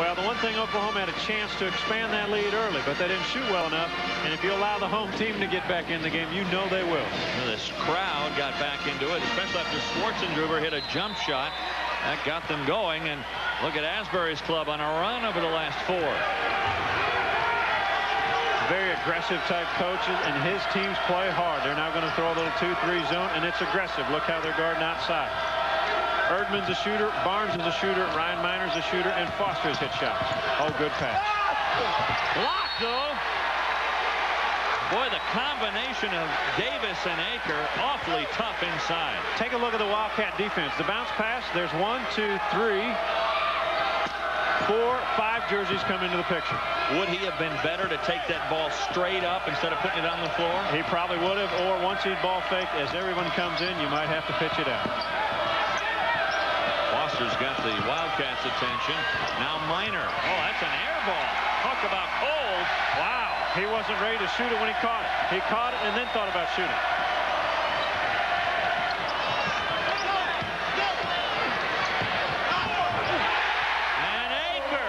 Well, the one thing Oklahoma had a chance to expand that lead early, but they didn't shoot well enough. And if you allow the home team to get back in the game, you know they will. This crowd got back into it, especially after Swartzendruber hit a jump shot. That got them going. And look at Asbury's club on a run over the last four. Very aggressive type coaches, and his teams play hard. They're now going to throw a little 2-3 zone, and it's aggressive. Look how they're guarding outside. Erdmann's a shooter, Barnes is a shooter, Ryan Minor's a shooter, and Foster has hit shots. Oh, good pass. Blocked, though. Boy, the combination of Davis and Aker awfully tough inside. Take a look at the Wildcat defense. The bounce pass, there's one, two, three, four, five jerseys come into the picture. Would he have been better to take that ball straight up instead of putting it on the floor? He probably would have, or once he'd ball fake, as everyone comes in, you might have to pitch it out. Foster's got the Wildcats' attention. Now Minor. Oh, that's an air ball. Talk about cold. Wow. He wasn't ready to shoot it when he caught it. He caught it and then thought about shooting. And Aker.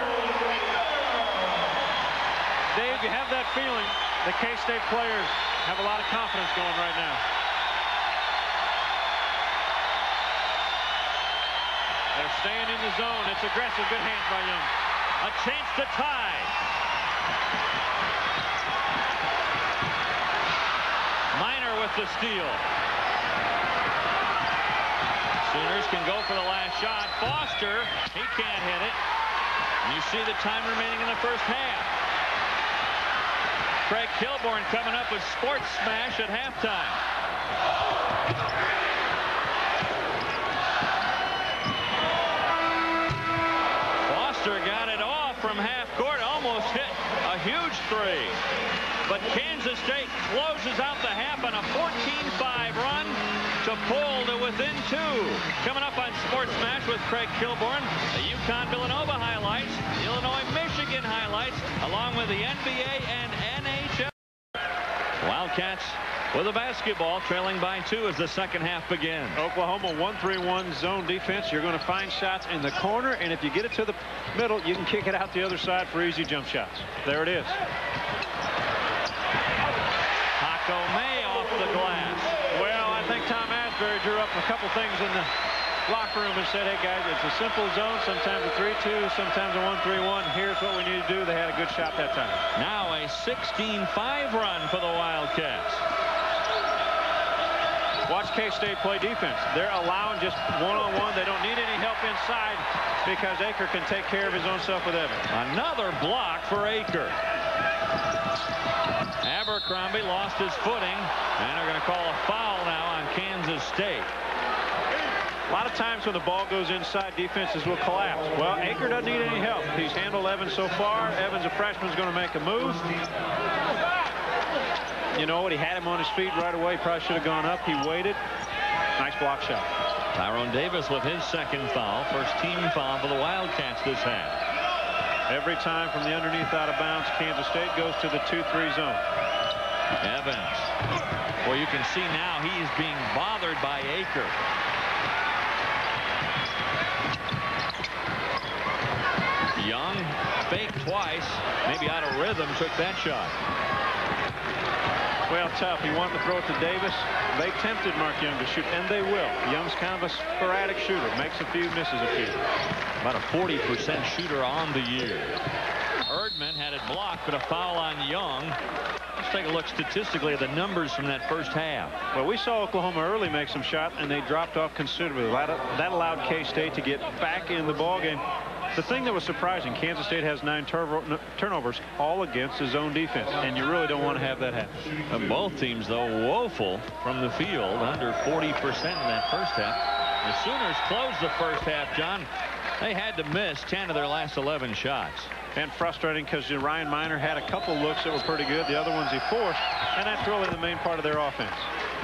Dave, you have that feeling the K-State players have a lot of confidence going right now. Staying in the zone. It's aggressive. Good hands by Young. A chance to tie. Minor with the steal. Sooners can go for the last shot. Foster, he can't hit it. And you see the time remaining in the first half. Craig Kilborn coming up with Sports Smash at halftime. Three. But Kansas State closes out the half on a 14-5 run to pull to within two. Coming up on Sports Smash with Craig Kilborn, the UConn-Villanova highlights, Illinois-Michigan highlights, along with the NBA and NHL. Wildcats with a basketball trailing by two as the second half begins. Oklahoma 1-3-1 zone defense. You're going to find shots in the corner, and if you get it to the middle, you can kick it out the other side for easy jump shots. There it is. Taco May off the glass. Well, I think Tom Asbury drew up a couple things in the locker room and said, hey, guys, it's a simple zone, sometimes a 3-2, sometimes a 1-3-1. Here's what we need to do. They had a good shot that time. Now a 16-5 run for the Wildcats. Watch K-State play defense. They're allowing just one-on-one. -on -one. They don't need any help inside because Aker can take care of his own stuff with Evans. Another block for Aker. Abercrombie lost his footing, and they're going to call a foul now on Kansas State. A lot of times when the ball goes inside, defenses will collapse. Well, Aker doesn't need any help. He's handled Evans so far. Evans, a freshman, is going to make a move. You know what? He had him on his feet right away. Probably should have gone up. He waited. Nice block shot. Tyrone Davis with his second foul. First team foul for the Wildcats this half. Every time from the underneath out of bounds, Kansas State goes to the 2-3 zone. Evans. Well, you can see now he is being bothered by Aker. Young faked twice, maybe out of rhythm, took that shot. Well, tough. He wanted to throw it to Davis. They tempted Mark Young to shoot, and they will. Young's kind of a sporadic shooter. Makes a few, misses a few. About a 40% shooter on the year. Erdmann had it blocked, but a foul on Young. Let's take a look statistically at the numbers from that first half. Well, we saw Oklahoma early make some shots, and they dropped off considerably. That allowed K-State to get back in the ballgame. The thing that was surprising, Kansas State has nine turnovers, all against his own defense, and you really don't want to have that happen. And both teams, though, woeful from the field, under 40% in that first half. The Sooners closed the first half, John. They had to miss 10 of their last 11 shots. And frustrating because Ryan Minor had a couple looks that were pretty good. The other ones he forced, and that's really the main part of their offense.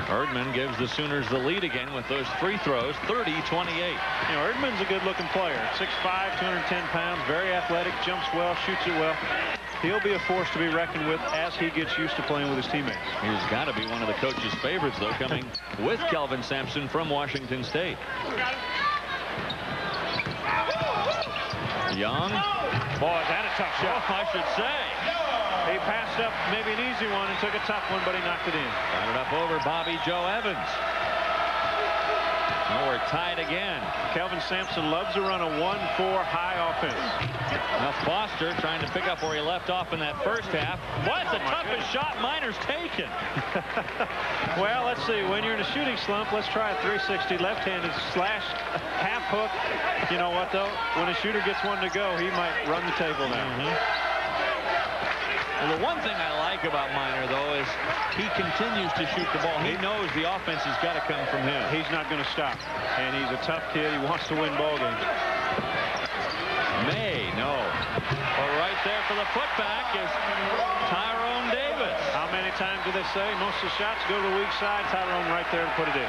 Erdmann gives the Sooners the lead again with those free throws, 30-28. You know, Erdmann's a good-looking player. 6'5", 210 pounds, very athletic, jumps well, shoots it well. He'll be a force to be reckoned with as he gets used to playing with his teammates. He's got to be one of the coach's favorites, though, coming with Kelvin Sampson from Washington State. Young Boy, is that a tough shot. Oh, I should say. He passed up maybe an easy one and took a tough one, but he knocked it in. Got it up over Bobby Joe Evans. Now we're tied again. Kelvin Sampson loves to run a 1-4 high offense. Now Foster trying to pick up where he left off in that first half. What's the Oh, toughest goodness. shot Minor's taken? well, let's see. When you're in a shooting slump, let's try a 360 left-handed slash half hook. You know what, though? When a shooter gets one to go, he might run the table now. Mm-hmm. Well, the one thing I like about Minor, though, is he continues to shoot the ball. He knows the offense has got to come from him. He's not going to stop. And he's a tough kid. He wants to win ball games. May, no. But right there for the putback is Tyrone Davis. How many times do they say most of the shots go to the weak side? Tyrone right there to put it in.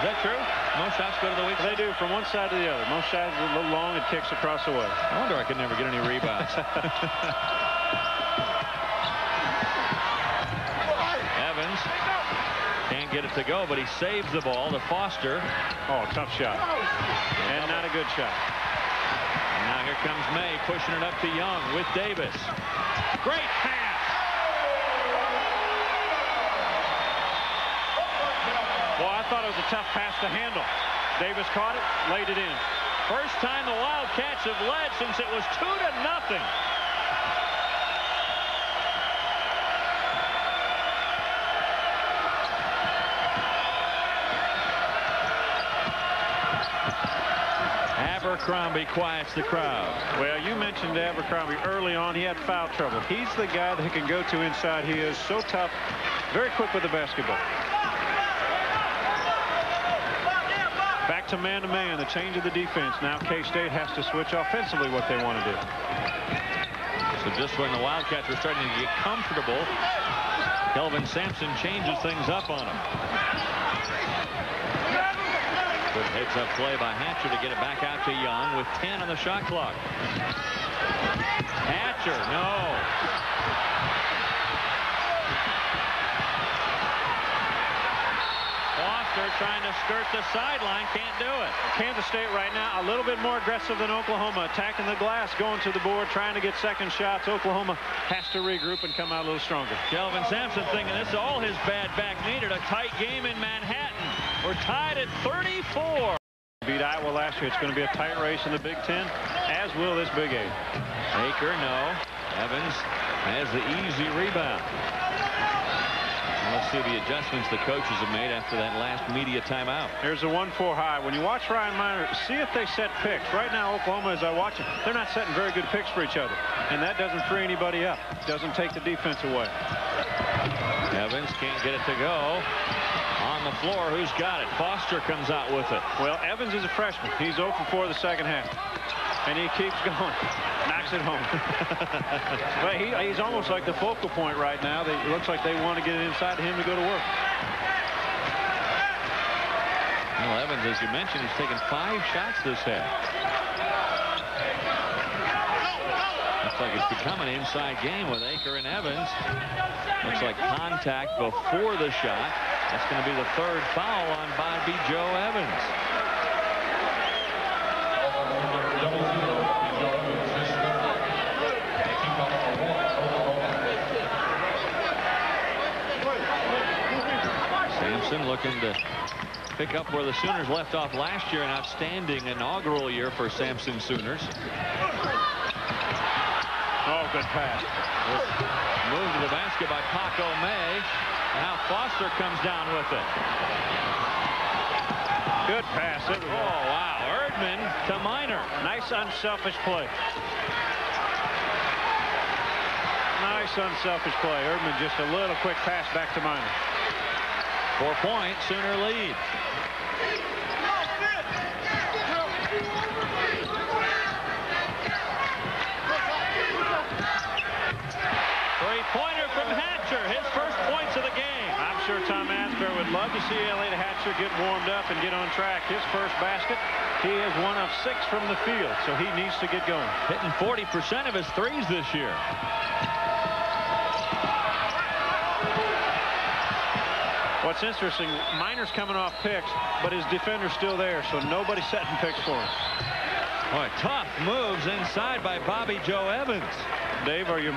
Is that true? Most shots go to the weak side? They do from one side to the other. Most shots are a little long. It kicks across the way. I wonder I could never get any rebounds. Evans can't get it to go, but he saves the ball to Foster. Oh, tough shot. And not a good shot. And now here comes May pushing it up to Young with Davis. Great pass. Boy, I thought it was a tough pass to handle. Davis caught it, laid it in. First time the Wildcats have led since it was two to nothing. Abercrombie quiets the crowd. Well, you mentioned Abercrombie early on. He had foul trouble. He's the guy that can go to inside. He is so tough, very quick with the basketball. Back to man-to-man, the change of the defense. Now K-State has to switch offensively what they want to do. So just when the Wildcats were starting to get comfortable, Kelvin Sampson changes things up on him. Good heads-up play by Hatcher to get it back out to Young with 10 on the shot clock. Hatcher, no. Foster trying to skirt the sideline, can't do it. Kansas State right now a little bit more aggressive than Oklahoma, attacking the glass, going to the board, trying to get second shots. Oklahoma has to regroup and come out a little stronger. Kelvin Sampson thinking this is all his bad back needed. A tight game in Manhattan. We're tied at 34. Beat Iowa last year. It's going to be a tight race in the Big Ten, as will this Big Eight. Baker, no. Evans has the easy rebound. Let's see the adjustments the coaches have made after that last media timeout. Here's a 1-4 high. When you watch Ryan Minor, see if they set picks. Right now, Oklahoma, as I watch it, they're not setting very good picks for each other. And that doesn't free anybody up. Doesn't take the defense away. Evans can't get it to go. The floor, who's got it? Foster comes out with it. Well, Evans is a freshman. He's 0 for 4 the second half. And he keeps going. Knocks it home. but he, he's almost like the focal point right now. They, it looks like they want to get it inside him to go to work. Well, Evans, as you mentioned, he's taken five shots this half. Looks like it's become an inside game with Aker and Evans. Looks like contact before the shot. That's going to be the third foul on Bobby Joe Evans. Sampson looking to pick up where the Sooners left off last year. An outstanding inaugural year for Sampson Sooners. Oh, good pass. Move to the basket by Paco May. Now Foster comes down with it. Good pass. Oh, wow. Erdmann to Minor. Nice unselfish play. Nice unselfish play. Erdmann just a little quick pass back to Minor. Four point Sooner lead. Three-pointer from Hatcher. His first points of the game. I'm sure Tom Asbury would love to see Get warmed up and get on track. His first basket, he is one of six from the field, so he needs to get going. Hitting 40% of his threes this year. What's interesting, Minor's coming off picks, but his defender's still there, so nobody's setting picks for him. Boy, tough moves inside by Bobby Joe Evans. Dave, are you